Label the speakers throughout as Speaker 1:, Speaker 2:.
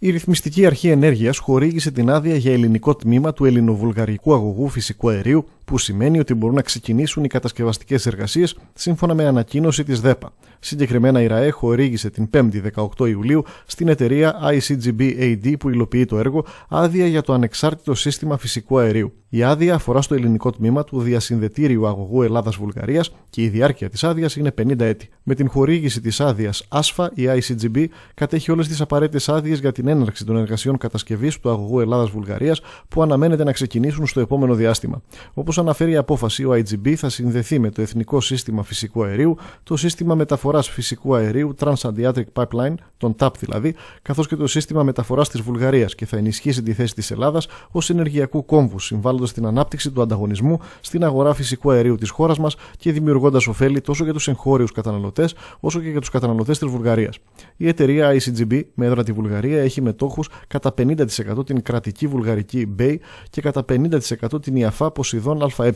Speaker 1: Η Ρυθμιστική Αρχή Ενέργειας χορήγησε την άδεια για ελληνικό τμήμα του ελληνοβουλγαρικού αγωγού φυσικού αερίου, που σημαίνει ότι μπορούν να ξεκινήσουν οι κατασκευαστικές εργασίες σύμφωνα με ανακοίνωση της ΔΕΠΑ. Συγκεκριμένα η ΡΑΕ χορήγησε την 5η 18 Ιουλίου στην εταιρεία ICGB AD που υλοποιεί το έργο άδεια για το ανεξάρτητο σύστημα φυσικού αερίου. Η άδεια αφορά στο ελληνικό τμήμα του διασυνδετήριου αγωγού Ελλάδα-Βουλγαρία και η διάρκεια της άδειας είναι 50 έτη. Με την χορήγηση της άδειας ΑΣΦΑ, η ICGB κατέχει όλες τις απαραίτητες άδειες για την έναρξη των εργασιών κατασκευής του αγωγού Ελλάδα-Βουλγαρία που αναμένεται να ξεκινήσουν στο επόμενο διάστημα. Όπως αναφέρει η απόφαση, ο IGB θα συνδεθεί με το Εθνικό Σύστημα Φυσικού Αερίου, το Σύστημα Μεταφοράς Φυσικού Αερίου Transadriatic Pipeline, τον TAP δηλαδή, καθώς και το Σύστημα Μεταφοράς της Βουλγαρίας και θα ενισχύσει τη θέση της Ελλάδας ως ενεργειακού κόμβου, συμβάλλοντας στην ανάπτυξη του ανταγωνισμού στην αγορά φυσικού αερίου της χώρας μας και δημιουργώντας ωφέλη τόσο για τους εγχώριους καταναλωτές όσο και για τους καταναλωτές της Βουλγαρίας. Η εταιρεία ICGB με έδρα τη Βουλγαρία έχει μετόχους κατά 50% την κρατική βουλγαρική BAY και κατά 50% την ΙΑΦΑ Ποσειδών ΑΕ.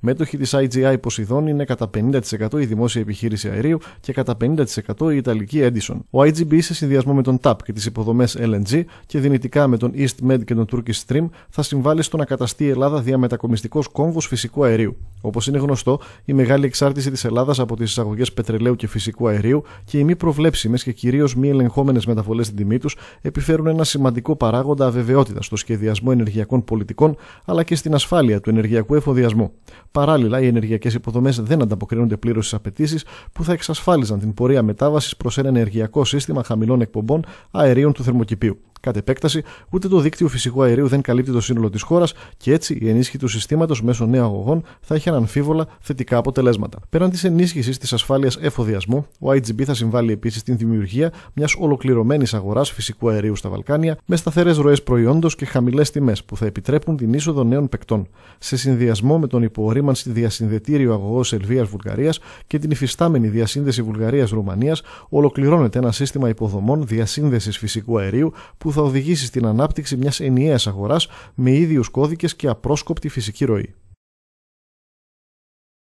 Speaker 1: Μέτοχοι της IGI Ποσειδών είναι κατά 50% η δημόσια επιχείρηση αερίου και κατά 50% η Ιταλική Edison. Ο IGB σε συνδυασμό με τον TAP και τις υποδομές LNG και δυνητικά με τον EastMed και τον Turkish Stream θα συμβάλλει στο να καταστεί η Ελλάδα διαμετακομιστικός κόμβος φυσικού αερίου. Όπως είναι γνωστό, η μεγάλη εξάρτηση της Ελλάδας από τις εισαγωγές πετρελαίου και φυσικού αερίου και οι μη προβλέψιμες και κυρίως μη ελεγχόμενες μεταβολές στην τιμή τους επιφέρουν ένα σημαντικό παράγοντα αβεβαιότητας στο σχεδιασμό ενεργειακών πολιτικών αλλά και στην ασφάλεια του ενεργειακού εφοδιασμού. Παράλληλα, οι ενεργειακές υποδομές δεν ανταποκρίνονται πλήρως στις απαιτήσεις που θα εξασφάλιζαν την πορεία μετάβασης προς ένα ενεργειακό σύστημα χαμηλών εκπομπών αερίων του θερμοκηπίου. Κατ' επέκταση, ούτε το δίκτυο φυσικού αερίου δεν καλύπτει το σύνολο της χώρας και έτσι η ενίσχυση του συστήματος μέσω νέων αγωγών θα έχει αναμφίβολα θετικά αποτελέσματα. Πέραν της ενίσχυσης της ασφάλειας εφοδιασμού, ο IGB θα συμβάλλει επίσης στην δημιουργία μιας ολοκληρωμένης αγοράς φυσικού αερίου στα Βαλκάνια με σταθερές ροές προϊόντος και χαμηλές τιμές που θα επιτρέπουν την είσοδο νέων παικτών. Σε συνδυασμό με τον υποορίμανση διασυνδετήριο αγωγός Ελβία-Βουλγαρία και την υφιστάμενη διασύνδεση Βουλγαρία-Ρουμανία, ολοκληρώνεται ένα σύστημα υποδομών διασύνδεσης φυσικού αερίου που που θα οδηγήσει στην ανάπτυξη μιας ενιαίας αγοράς με ίδιους κώδικες και απρόσκοπτη φυσική ροή.